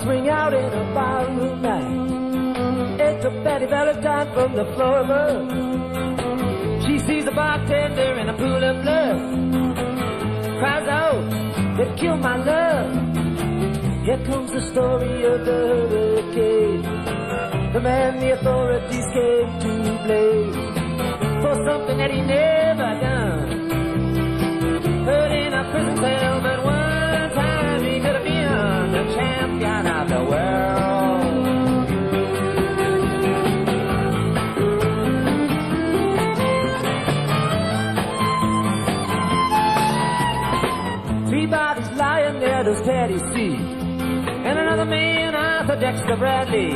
lights ring out in a barroom night. It's a Betty Valentine from the floor above. She sees a bartender in a pool of blood. Cries out, they killed my love. Here comes the story of the hurricane. The man the authorities came to blame for something that he never there, Teddy see? And another man, Arthur Dexter Bradley.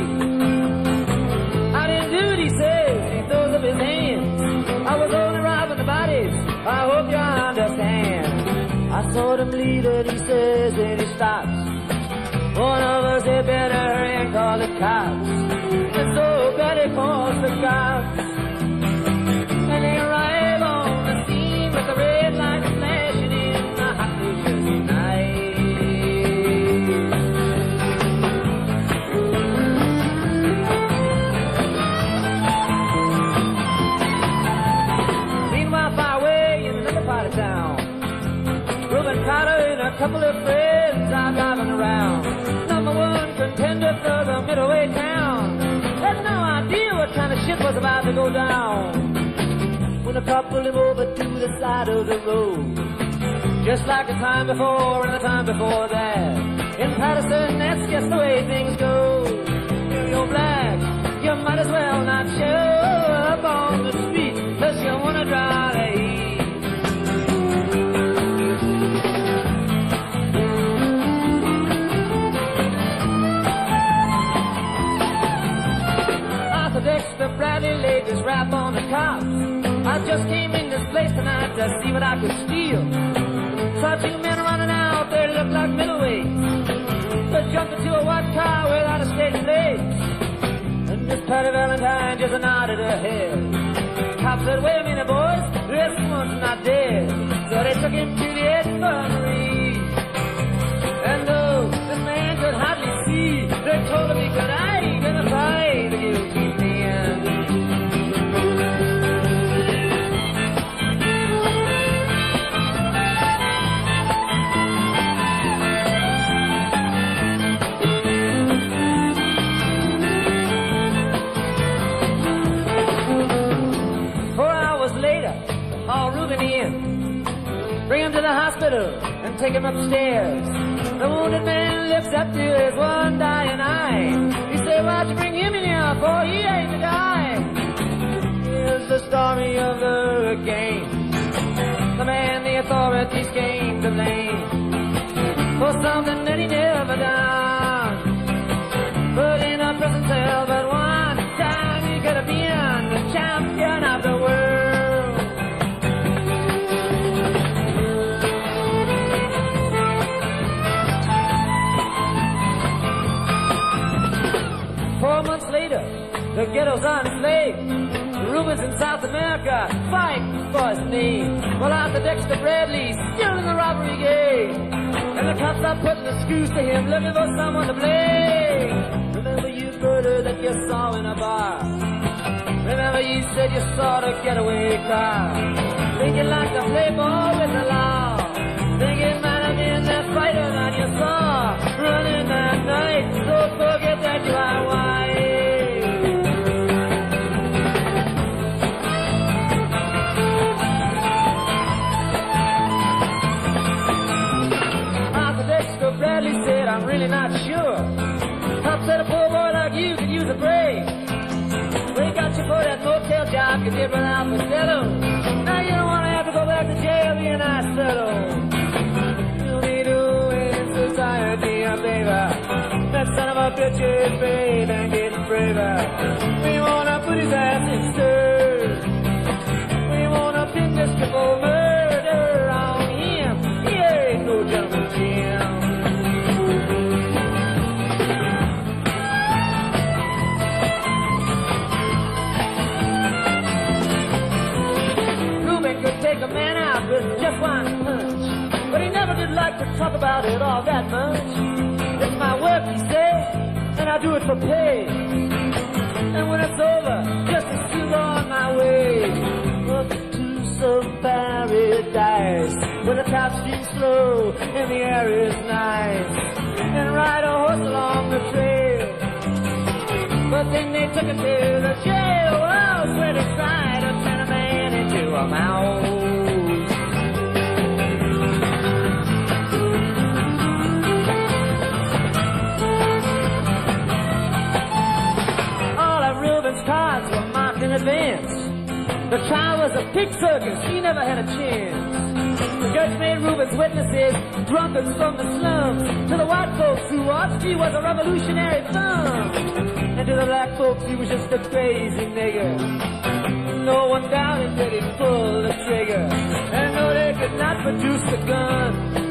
I didn't do it, he says. He throws up his hands. I was only robbing the bodies. I hope you understand. I saw them leaving, he says, and he stops. One of us had better hurry and call the cops. And so Betty calls the cops. The town. Had no idea what kind of shit was about to go down. When a cop pulled him over to the side of the road. Just like the time before and the time before that. Just came in this place tonight to see what I could steal. Saw two men running out, they looked like middleweights. They jumped into a white car without a state plate. And Miss Patty Valentine just nodded her head. Cop said, wait a minute, boys, this one's not dead. So they took him to the infirmary. And though this man could hardly see, they told him take him upstairs. The wounded man lifts up to his one dying eye. He said, why'd you bring him in here for? He ain't to die. Here's the story of the hurricane. The man the authorities came to blame for something that he never done. The Rubens in South America fight for his name. Well, Arthur Dexter Bradley still in the robbery game. And the cops are putting the screws to him, looking for someone to blame. Remember you murder that you saw in a bar. Remember you said you saw the getaway car. Think you like to play ball with the law. Costello. Now you don't want to have to go back to jail, and I settle. You'll be doing society a favor. That son of a bitch is paid and getting braver. We wanna put his ass in stir. Take a man out with just one punch. But he never did like to talk about it all that much. It's my work, he said, and I do it for pay. And when it's over, just to still on my way. Up to some paradise, where the top streams slow and the air is nice. And ride a horse along the trail. But then they took it to the jail. Oh, where they tried to turn a man into a mouse. Circus, he never had a chance. The judge made Reuben's witnesses drunkards from the slums. To the white folks who watched, he was a revolutionary thumb. And to the black folks, he was just a crazy nigger. No one doubted that he pulled the trigger. And no, they could not produce the gun.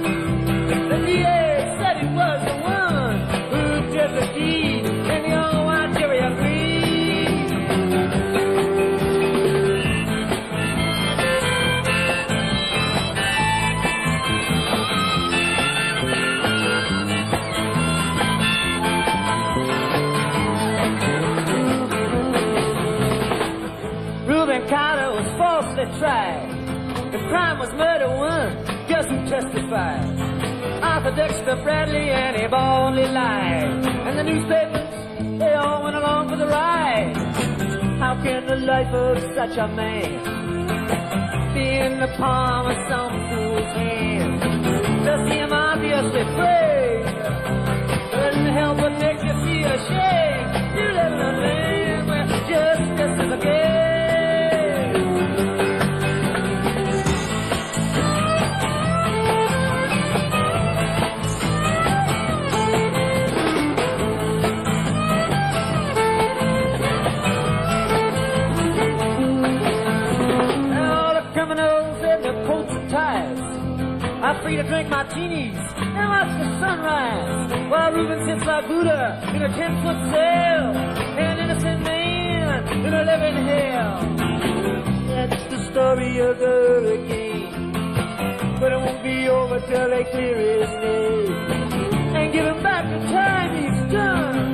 Was murder one. Who testified? Arthur Dexter Bradley and he boldly lied. And the newspapers, they all went along for the ride. How can the life of such a man be in the palm of some fool's hand? Does him obviously pray? bikinis and watch the sunrise. While Reuben sits like Buddha in a ten-foot cell. And an innocent man in a living hell. That's the story of the hurricane, but it won't be over till they clear his name. And give him back the time he's done.